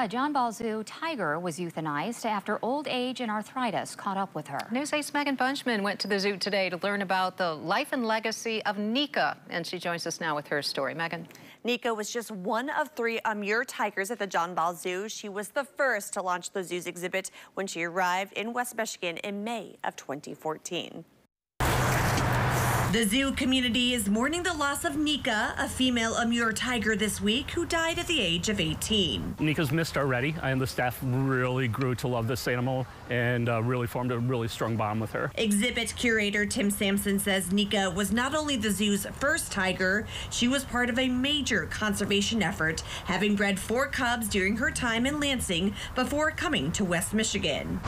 a John Ball Zoo tiger was euthanized after old age and arthritis caught up with her. News 8's Megan Bunchman went to the zoo today to learn about the life and legacy of Nika, and she joins us now with her story. Megan. Nika was just one of three Amur tigers at the John Ball Zoo. She was the first to launch the zoo's exhibit when she arrived in West Michigan in May of 2014. The zoo community is mourning the loss of Nika, a female Amur tiger this week who died at the age of 18. Nika's missed already, I and the staff really grew to love this animal and uh, really formed a really strong bond with her. Exhibit curator Tim Sampson says Nika was not only the zoo's first tiger, she was part of a major conservation effort, having bred four cubs during her time in Lansing before coming to West Michigan.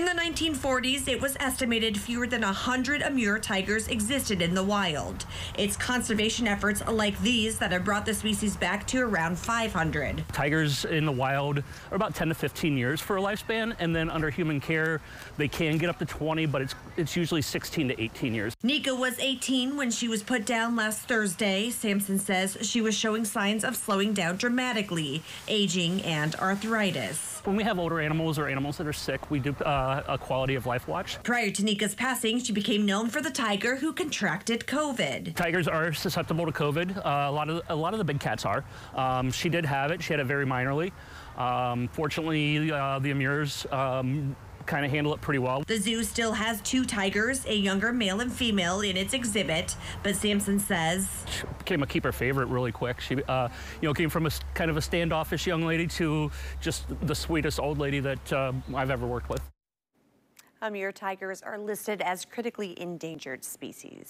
In the 1940s, it was estimated fewer than 100 Amur tigers existed in the wild. It's conservation efforts like these that have brought the species back to around 500. Tigers in the wild are about 10 to 15 years for a lifespan, and then under human care, they can get up to 20, but it's, it's usually 16 to 18 years. Nika was 18 when she was put down last Thursday. Sampson says she was showing signs of slowing down dramatically, aging, and arthritis. When we have older animals or animals that are sick, we do uh, a quality of life watch. Prior to Nika's passing, she became known for the tiger who contracted COVID. Tigers are susceptible to COVID. Uh, a lot of a lot of the big cats are. Um, she did have it. She had it very minorly. Um, fortunately, uh, the Amurs um, kind of handle it pretty well. The zoo still has two tigers, a younger male and female, in its exhibit, but Sampson says she became a keeper favorite really quick. She, uh, you know, came from a kind of a standoffish young lady to just the sweetest old lady that uh, I've ever worked with. Um, Amur tigers are listed as critically endangered species.